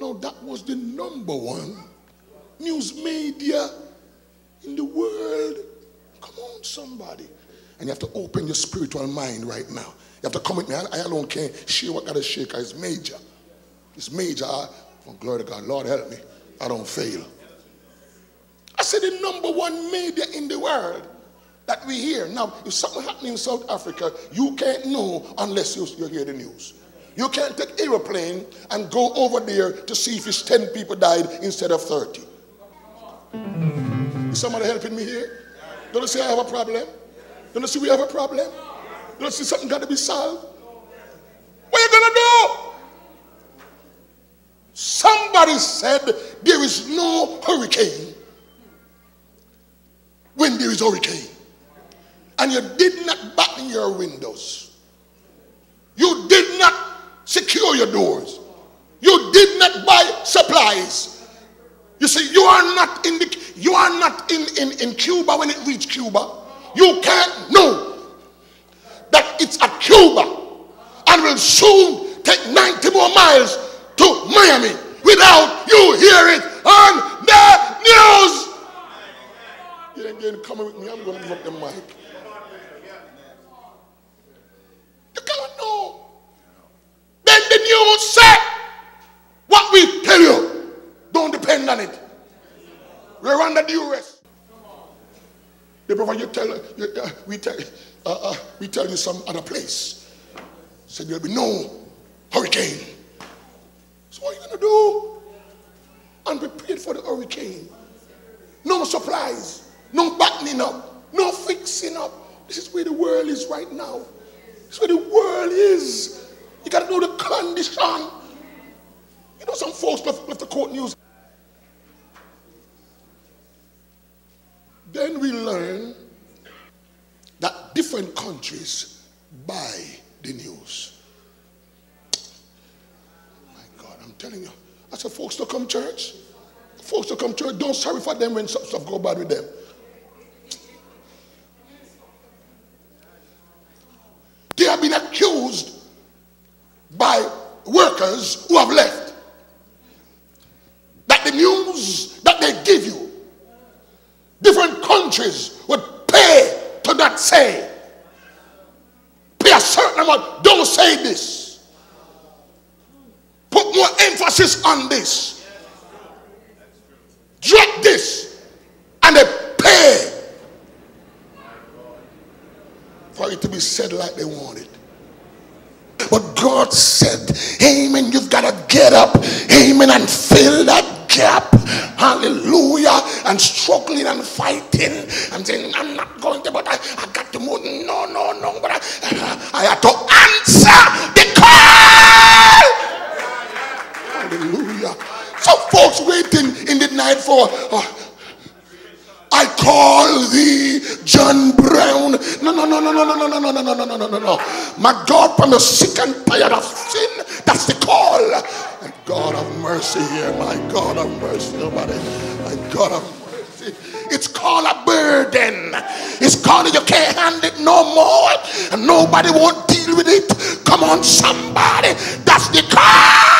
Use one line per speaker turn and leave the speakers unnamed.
No, that was the number one news media in the world. Come on, somebody. And you have to open your spiritual mind right now. You have to come with me. I, alone can't share what got to shake. It's major. It's major. I, oh, glory to God. Lord, help me. I don't fail. I said the number one media in the world that we hear. Now, if something happening in South Africa, you can't know unless you, you hear the news. You can't take aeroplane and go over there to see if it's 10 people died instead of 30. Is somebody helping me here? Don't you see I have a problem? Don't you see we have a problem? Don't you see something got to be solved? What are you going to do? Somebody said there is no hurricane when there is hurricane. And you did not button your windows. You did secure your doors. You did not buy supplies. You see, you are not in the you are not in, in, in Cuba when it reached Cuba. You can't know that it's at Cuba and will soon take 90 more miles to Miami without you hearing it on the news. You ain't coming with me. I'm going to give up the mic. You cannot know. Then the news say what we tell you. It. We're under duress. The prophet, you tell, you, uh, we tell, uh, uh, we tell you some other place. Said there'll be no hurricane. So what are you gonna do? Unprepared for the hurricane. No supplies, no buttoning up, no fixing up. This is where the world is right now. This is where the world is. You gotta know the condition. You know, some folks left, left the court news. Then we learn that different countries buy the news. My God, I'm telling you. I said, folks to come church. Folks to come church, don't sorry for them when stuff go bad with them. They have been accused by workers who have left that the news that they give you different countries would pay to not say. Pay a certain amount. Don't say this. Put more emphasis on this. Drop this. And they pay for it to be said like they want it. But God said, Amen, you've got to get up, Amen, and fill that gap. Hallelujah. And struggling and fighting and saying, I'm not going to, but I, I got to move. No, no, no. But I, I had to answer the call. Hallelujah. Some folks waiting in the night for. Uh, I call thee John Brown. No, no, no, no, no, no, no, no, no, no, no, no, no, no, no. My God, from the sick and tired of sin, that's the call. My God of mercy here. My God of mercy, nobody. My God of mercy. It's called a burden. It's called you can't handle it no more nobody won't deal with it. Come on, somebody. That's the call.